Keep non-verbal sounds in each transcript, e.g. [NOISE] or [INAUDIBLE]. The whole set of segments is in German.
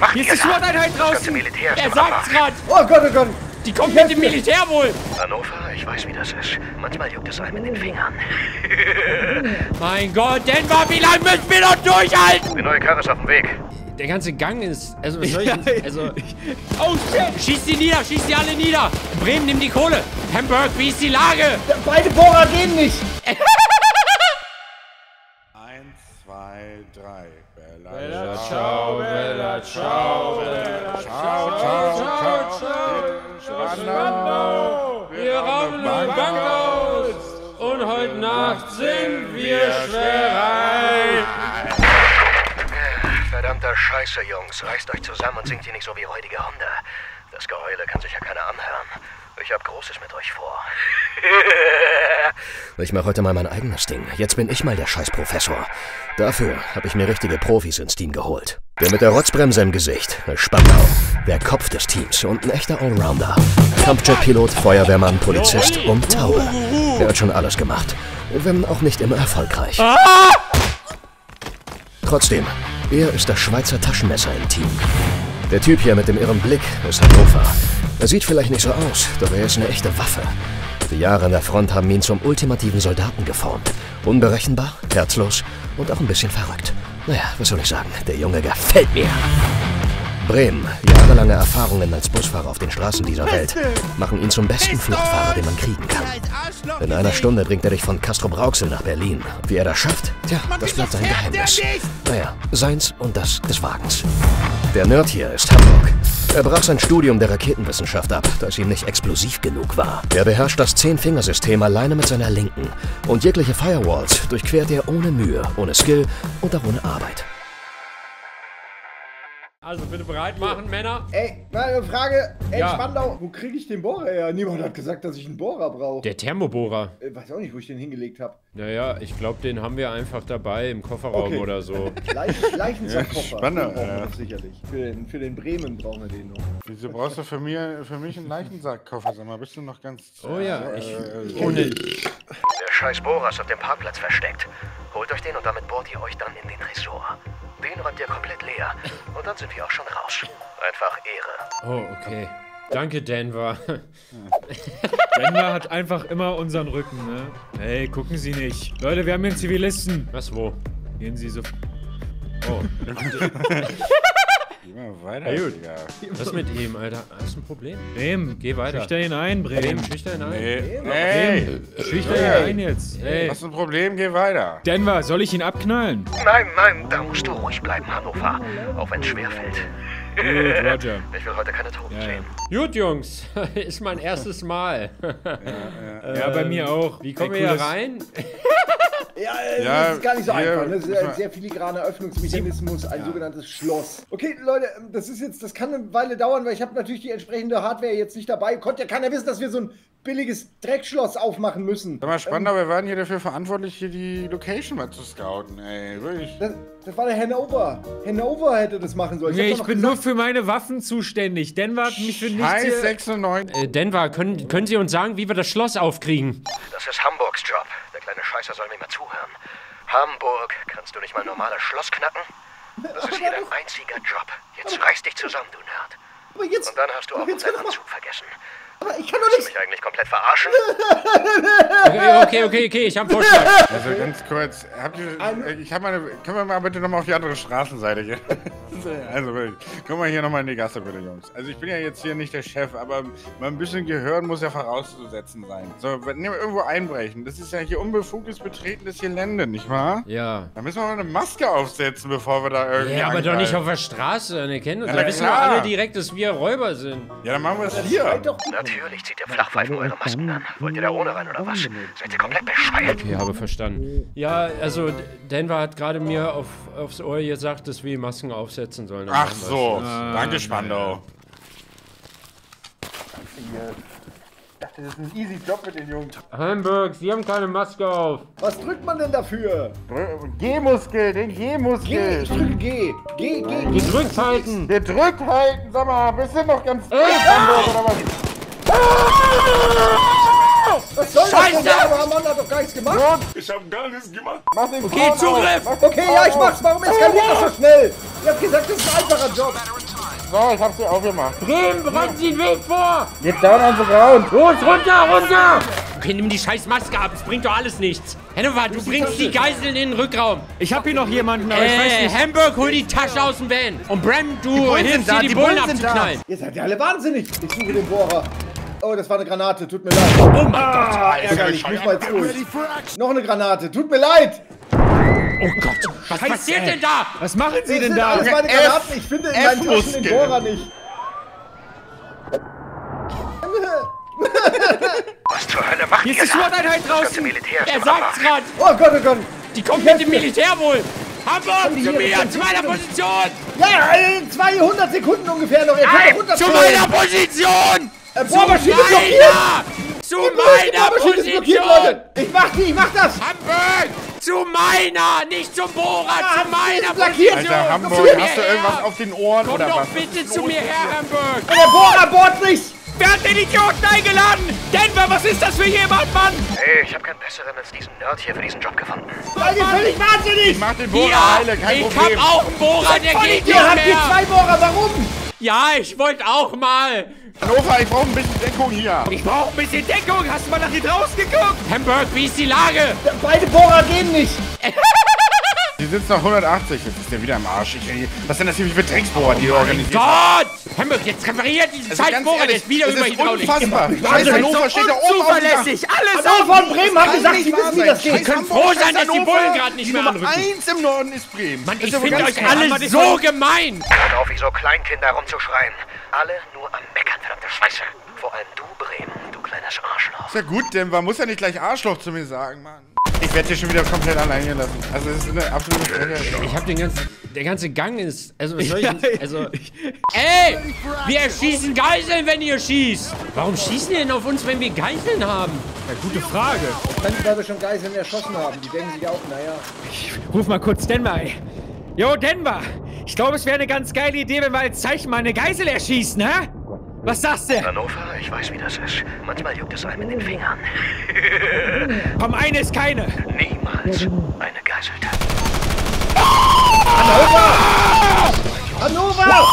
macht Hier ist die? SWAT-Einheit draußen. Militär Er sagt's grad. Oh Gott, oh Gott. Die kommt mit dem Militär wohl. Hannover, ich weiß, wie das ist. Manchmal juckt es einem in den Fingern. [LAUGHS] [LAUGHS] Mein Gott, Denver, wie lange müssen wir noch durchhalten? Die neue Karre ist auf dem Weg. Der ganze Gang ist. Also, was soll ich. Also. Oh shit! Schieß die nieder, schieß die alle nieder! Bremen, nimm die Kohle! Hamburg, wie ist die Lage? Beide Bohrer gehen nicht. [LAUGHS] 3. Bella, bella ciao, bella ciao, bella ciao, ciao, ciao, ciao, ciao, ciao, ciao, ciao, ciao Wir rauben eine Bank aus und heute Nacht sind wir schwer reich. Verdammter Scheiße, Jungs. Reißt euch zusammen und singt hier nicht so wie räudige Hunde. Das Geheule kann sich ja keiner anhören. Ich hab Großes mit euch vor. [LAUGHS] ich mach heute mal mein eigenes Ding. Jetzt bin ich mal der Scheißprofessor. Dafür habe ich mir richtige Profis ins Team geholt. Der mit der Rotzbremse im Gesicht, Spandau. Der Kopf des Teams und ein echter Allrounder. Kampfjetpilot, Feuerwehrmann, Polizist und Taube. Er hat schon alles gemacht. Wenn auch nicht immer erfolgreich. Trotzdem, er ist das Schweizer Taschenmesser im Team. Der Typ hier mit dem irren Blick ist Hannover. Er sieht vielleicht nicht so aus, doch er ist eine echte Waffe. Die Jahre an der Front haben ihn zum ultimativen Soldaten geformt. Unberechenbar, herzlos und auch ein bisschen verrückt. Naja, was soll ich sagen, der Junge gefällt mir. Bremen, jahrelange Erfahrungen als Busfahrer auf den Straßen dieser Welt, machen ihn zum besten Fluchtfahrer, den man kriegen kann. In einer Stunde bringt er dich von Castro Brauxel nach Berlin. Wie er das schafft? Tja, das bleibt sein Geheimnis. Naja, seins und das des Wagens. Der Nerd hier ist Hamburg. Er brach sein Studium der Raketenwissenschaft ab, da es ihm nicht explosiv genug war. Er beherrscht das Zehn-Fingersystem alleine mit seiner Linken. Und jegliche Firewalls durchquert er ohne Mühe, ohne Skill und auch ohne Arbeit. Also bitte bereit machen, Männer. Ey, mal eine Frage. Ey, Ja. Spandau, wo kriege ich den Bohrer her? Niemand hat gesagt, dass ich einen Bohrer brauche. Der Thermobohrer. Äh, weiß auch nicht, wo ich den hingelegt habe. Naja, ich glaube, den haben wir einfach dabei im Kofferraum Okay. oder so. [LAUGHS] Leichen, Leichensackkoffer. Spannend, Den brauchen wir ja. sicherlich. Für den, für den Bremen brauchen wir den noch. Wieso brauchst du für, mir, für mich einen Leichensackkoffer? Sag mal, bist du noch ganz... Oh ja, ich. äh, Ohne. Der scheiß Bohrer ist auf dem Parkplatz versteckt. Holt euch den und damit bohrt ihr euch dann in den Tresor. Den räumt ihr komplett leer. Und dann sind wir auch schon raus. Einfach Ehre. Oh, okay. Danke, Denver. [LAUGHS] Denver hat einfach immer unseren Rücken, ne? Hey, gucken Sie nicht. Leute, wir haben hier einen Zivilisten. Was, wo? Gehen Sie so. Oh, [LAUGHS] Geh mal weiter, Ja, gut. Digga. was mit ihm, Alter? Hast du ein Problem? Bremen, Geh weiter. schüchter ihn ein, Bremen. Schüchtern ein. Hey, hey, Schüchter ihn ein jetzt. Hey. hast du ein Problem? Geh weiter. Denver, soll ich ihn abknallen? Nein, nein, da musst du ruhig bleiben, Hannover. Auch wenn es schwerfällt. Gut, Roger. [LAUGHS] Ich will heute keine Toten sehen. Gut, Jungs. [LAUGHS] Ist mein erstes Mal. [LAUGHS] Ja, bei mir auch. Wie kommen wir hier rein? Ja, äh, Ja, das ist gar nicht so hier- einfach. ne? Das ist ein sehr filigraner Öffnungsmechanismus, ein sogenanntes Schloss. Okay, Leute, ähm, das ist jetzt, das kann eine Weile dauern, weil ich habe natürlich die entsprechende Hardware jetzt nicht dabei. Konnte ja keiner wissen, dass wir so ein billiges Dreckschloss aufmachen müssen. Sag mal, spannend, aber wir waren hier dafür verantwortlich, hier die Location mal zu scouten, ey. Wirklich. Das, das war der Hanover. Hanover hätte das machen sollen. Nee, ich doch noch bin gesagt- nur für meine Waffen zuständig. Denver hat mich für nichts Heiß hier... 96. Äh, Denver, können, können Sie uns sagen, wie wir das Schloss aufkriegen? Das ist Hamburgs Job. Kleine Scheißer soll mir mal zuhören. Hamburg, kannst du nicht mal normales Schloss knacken? Das ist hier dein einziger Job. Jetzt reiß dich zusammen, du Nerd. Aber jetzt, Und dann hast du auch unseren Anzug vergessen. aber ich kann doch Willst du mich eigentlich komplett verarschen? Okay, okay, okay, okay, ich habe einen Vorschlag. Also ganz kurz, habt ihr, ich habe meine, können wir mal bitte nochmal auf die andere Straßenseite gehen? Also wirklich, komm mal hier nochmal in die Gasse bitte, Jungs. Also ich bin ja jetzt hier nicht der Chef, aber mal ein bisschen Gehirn muss ja vorauszusetzen sein. So, wenn wir irgendwo einbrechen, das ist ja hier unbefugtes Betreten des Gelände, nicht wahr? Ja. Da müssen wir mal eine Maske aufsetzen, bevor wir da irgendwie Ja, aber doch nicht angreifen. auf der Straße. Ne, kennen uns. Ja, Da wissen klar. alle direkt, dass wir Räuber sind. Ja, dann machen wir es hier. Seid doch Natürlich zieht ihr Flachpfeifen eure Masken an. Wollt ihr da ohne rein oder was? Seid ihr komplett bescheuert? Okay, habe verstanden. Ja, also Denver hat gerade mir auf, aufs Ohr gesagt, dass wir Masken aufsetzen sollen. Dann Ach so, danke Spandau. Ich dachte, das ist ein easy Job mit den Jungs. Hamburg, Sie haben keine Maske auf. Was drückt man denn dafür? G-Muskel, den G-Muskel. ich drücke G. G, G, G. Gedrückt halten. Der drückt halten, sag mal, bist du noch ganz Ey, Hamburg oder was? Was soll das denn? Scheiße! Aber Mann hat doch gar nichts gemacht. Ich hab gar nichts gemacht. Mach den Okay, Frauen Zugriff! auf. Okay, ja, ich mach's. Warum eskaliert das so schnell? Ihr habt gesagt, das ist ein einfacher Job. So, ich hab's dir aufgemacht. Bremen, bereiten Sie den Weg vor! Get down on the ground. Los, runter, runter! Okay, nimm die scheiß Maske ab, es bringt doch alles nichts. Hannova, du bringst die Geiseln in den Rückraum. Ich hab hier noch jemanden, aber ich weiß Äh, nicht. Hamburg, hol die Tasche aus dem Van. Und Bram, du hilfst dir, die, die Bullen Bullen sind da. abzuknallen. Ihr seid ja alle wahnsinnig. Ich suche den Bohrer. Oh, das war eine Granate. Tut mir leid. Oh mein Gott. Ah, ärgerlich. Muss mal jetzt durch. Noch eine Granate. Tut mir leid. Oh Gott. Was passiert denn da? Was machen Sie Das denn da? alles meine F- Granaten. Ich finde in meinen Taschen den. Bohrer nicht. Was zur Hölle macht Hier ihr ist die da? SWAT-Einheit Das draußen. Er sagt's grad. Oh Gott, oh Gott. Die kommt mit dem Militär wohl. Hamburg, zu mir, zu meiner Position. Ja, in 200 Sekunden ungefähr noch. Ihr könnt zu meiner Position. Äh, Zu Bohrmaschine blockiert. meiner. Zu Die meiner Bohrmaschine ist blockiert, Position. Leute. Ich mach die, ich mach das. Hamburg, zu meiner, nicht zum Bohrer, Ah, zu meiner ist blockiert. Position. Alter, Hamburg, hast du irgendwas auf den Ohren Komm oder doch was? bitte zu mir her, Hamburg. Der Bohrer bohrt nicht. Wer hat den Idioten eingeladen? Denver, was ist das für jemand, Mann? Hey, ich habe keinen besseren als diesen Nerd hier für diesen Job gefunden. Seid ihr völlig wahnsinnig. Ich mach den Bohrer heile, kein ich Problem. hab auch einen Bohrer, der geht nicht Ihr habt hier mehr. zwei Bohrer. Warum? Ja, ich wollte auch mal. Hannover, ich brauche ein bisschen Deckung hier. Ich brauche ein bisschen Deckung. Hast du mal nach hier draußen geguckt? Hamburg, wie ist die Lage? Beide Bohrer gehen nicht. [LAUGHS] Die sitzen auf 180, jetzt ist der wieder im Arsch. Ich, was sind das hier für Drecksbohrer, die du organisiert Gott! Hamburg, jetzt repariert diesen Also scheiß ganz Bohrer, der ehrlich, ist wieder das über ist Hydraulik. unfassbar. Scheiß. Hannover steht da oben. Zuverlässig. Alles Hannover und Bremen haben gesagt, sie wissen, wie das geht. können Hamburg, froh sein, dass die. Bullen gerade nicht mehr anrücken. eins im Norden ist Bremen. Mann, ich finde euch alle so gemein. Hört auf, wie so Kleinkinder rumzuschreien. Alle nur am Meckern, verdammte Scheiße. Vor allem du, Bremen, du kleines Arschloch. Ist ja gut, Denver muss ja nicht gleich Arschloch zu mir sagen, Mann. Ich werde hier schon wieder komplett allein gelassen. Also es ist eine absolute Frechheit. Ich hab den ganzen, der ganze Gang ist, also was [LAUGHS] soll ich, Ja, denn- also, ey, wir erschießen Geiseln, wenn ihr schießt. Warum schießen die denn auf uns, wenn wir Geiseln haben? Ja, gute Frage. Dann, weil wir schon Geiseln erschossen haben. Die denken sich auch, naja. Ruf mal kurz Denver, ey. Jo, Denver. Ich glaube, es wäre eine ganz geile Idee, wenn wir als Zeichen mal eine Geisel erschießen, hä? Was sagst du? Hannover, ich weiß, wie das ist. Manchmal juckt es einem in den Fingern. Komm, eine ist keine. Niemals eine Geiselte. Hannover!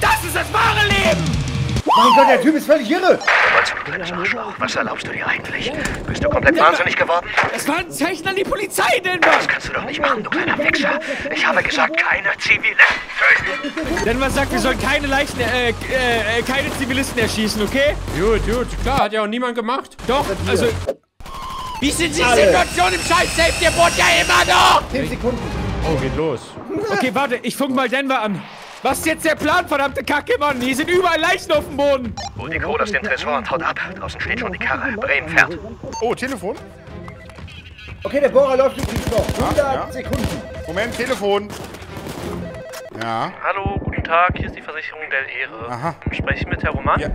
Das ist das wahre Leben! Mein Gott, der Typ ist völlig irre. Was, erlaubst du dir eigentlich? Bist du komplett wahnsinnig geworden? Es war ein Zeichen an die Polizei, Denver! Das kannst du doch nicht machen, du kleiner Wichser. Ich habe gesagt, keine Zivilisten töten. Denver sagt, wir sollen keine Leichen, äh, äh, keine Zivilisten erschießen, okay? Gut, gut, klar, hat ja auch niemand gemacht. Doch, also, Wie sind die Alle. Situation im Scheiß-Safe? Der bohrt ja immer noch. 10 Sekunden. Oh, geht los. okay, warte, ich funk mal Denver an. Was ist jetzt der Plan, verdammte Kacke, Mann? Hier sind überall Leichen auf dem Boden. Hol die Kohle aus dem Tresor und haut ab. Draußen steht schon die Karre. Bremen fährt. Oh, Telefon. Okay, der Bohrer läuft übrigens noch. 100 ja. Sekunden. Moment, Telefon. Ja. Hallo, guten Tag, hier ist die Versicherung Del Ehre. Aha. Spreche ich mit Herrn Roman? Ja.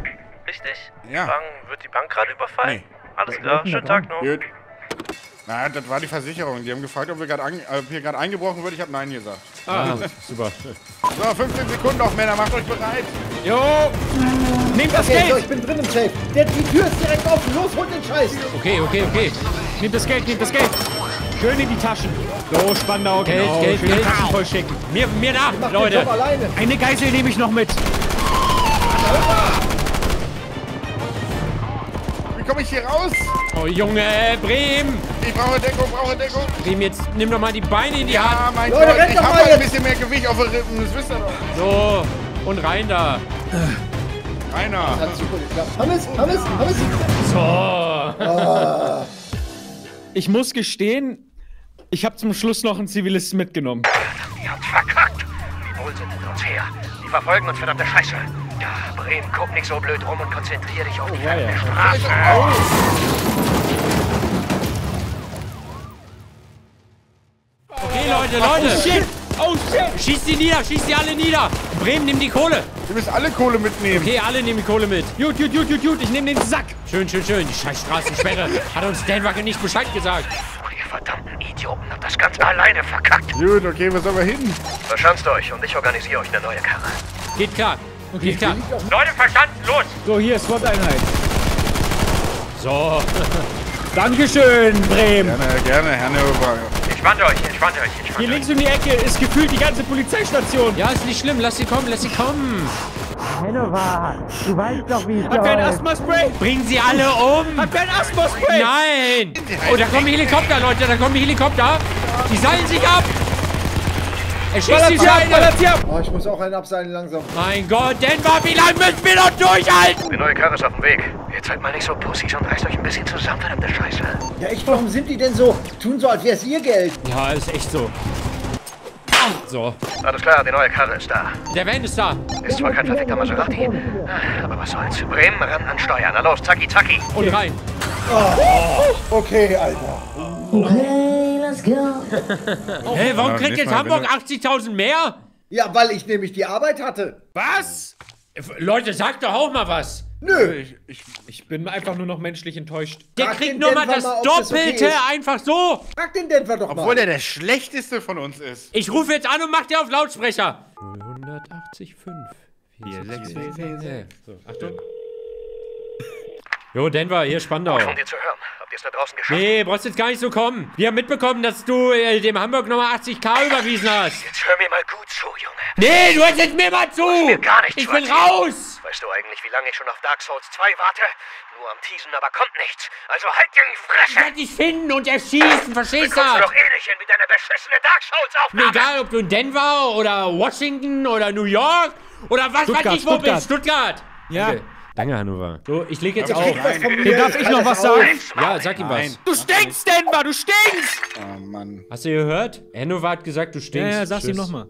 Richtig? Ja. Fragen, wird die Bank gerade überfallen? Nee. Alles klar, schönen Tag noch. Gut. Na, das war die Versicherung. Die haben gefragt, ob, wir grad an, ob hier gerade eingebrochen wird. Ich habe Nein gesagt. Ah, super. So, 15 Sekunden noch, Männer. Macht euch bereit. Jo! Nehmt das Okay, so, Geld! ich bin drin im Safe. Der, die Tür ist direkt offen. Los, holt den Scheiß. Okay, okay, okay. Nehmt das Geld, nehmt das Geld! Schön in die Taschen. So, Spandau, Geld, genau. Geld, Geld. Taschen voll schicken. Mir, mir nach, Leute. Eine Geisel nehme ich noch mit. Wie ich hier raus? Oh, Junge, Bremen. Ich brauche Deckung, brauche Deckung. Bremen, jetzt nimm doch mal die Beine in die Hand. Ja, mein Leute, Gott, ich mal halt ein bisschen mehr Gewicht auf den Rippen. Das wisst ihr doch. So, und rein da. Einer. Hat super geklappt. Hammes, Hammes. Ich muss gestehen, ich habe zum Schluss noch einen Zivilisten mitgenommen. Ihr habt verkackt. Die Bullen sind hinter uns her. Die verfolgen uns, verdammte Scheiße. Ja, Bremen, guck nicht so blöd rum und konzentrier dich auf die verdammte Straße. Okay, Leute, Leute. Shit! Oh shit! Schießt die nieder, schießt die alle nieder. Bremen, nimm die Kohle. Wir müssen alle Kohle mitnehmen. Okay, alle nehmen die Kohle mit. Gut, gut, gut, gut, gut, ich nehme den Sack. Schön, schön, schön. Die scheiß Straßensperre. [LAUGHS] Hat uns Denwacke nicht Bescheid gesagt. Ihr verdammten Idioten habt das ganz alleine verkackt. Gut, okay, wo sollen wir hin? Verschanzt euch und ich organisiere euch eine neue Karre. Geht klar. Geht klar. Leute, verstanden, los! So, hier ist SWAT-Einheit. So. [LAUGHS] Dankeschön, Bremen. Gerne, gerne, Herr. Ich Entspannt euch, entspannt euch, entspannt Hier euch. links um die Ecke ist gefühlt die ganze Polizeistation. Ja, ist nicht schlimm. Lass sie kommen, lass sie kommen. Hat wer ein Asthma-Spray? Bringen sie alle um. Hat wer ein Asthma-Spray? Nein! Oh, da kommen Helikopter, Leute, da kommen Helikopter. Die seilen sich ab. Er schießt sie ab. Oh, ich muss auch einen abseilen langsam. Mein Gott, Denver, wie lange müssen wir noch durchhalten? Die neue Karre ist auf dem Weg. Jetzt seid mal nicht so Pussys und reißt euch ein bisschen zusammen, verdammte Scheiße. Ja, echt, warum sind die denn so? Tun so, als wäre es ihr Geld. Ja, ist echt so. So, Alles klar, die neue Karre ist da. der Van ist da. Ist zwar kein perfekter Maserati, aber was soll's. Bremen ran an Steuer. Na los, zacki, zacki. Und rein. Okay, Alter. [LAUGHS] Hey, warum kriegt jetzt Hamburg wenn 80.000 mehr? Ja, weil ich nämlich die Arbeit hatte. Was? Leute, sagt doch auch mal was. Nö. Ich, ich, Ich bin einfach nur noch menschlich enttäuscht. Der Frag kriegt nur mal das mal, ob das okay Doppelte, einfach so. Frag den Denver doch obwohl mal. der der schlechteste von uns ist. Ich rufe jetzt an und mach dir auf Lautsprecher. 185. 4, 6, 4, 6, So, Achtung. Jo, Denver, hier Spandau. Von dir zu hören. Es da draußen geschafft? Nee, brauchst jetzt gar nicht so kommen. Wir haben mitbekommen, dass du äh, dem Hamburg nochmal 80k überwiesen hast. Jetzt hör mir mal gut zu, Junge. Nee, du hörst jetzt mir mal zu. mir gar nichts ich zu bin erzählen. raus. Weißt du eigentlich, wie lange ich schon auf Dark Souls 2 warte? Nur am Teasen, aber kommt nichts. Also halt dir die Ich Fresse! werde dich finden und erschießen, verstehst du du? doch eh nicht hin mit deiner beschissene Dark Souls-Aufnahme! Mir egal, ob du in Denver oder Washington oder New York oder was weiß Stuttgart, ich wo Stuttgart. bist. Stuttgart. Ja. Okay. Danke, Hannover. So, ich leg jetzt auf. Hier darf ich noch was sagen? Ja, sag ihm Nein. was. Du stinkst, Denver, du stinkst! Oh Mann. Hast du gehört? Hannover hat gesagt, du Ja, stinkst. ja, sag's ihm nochmal.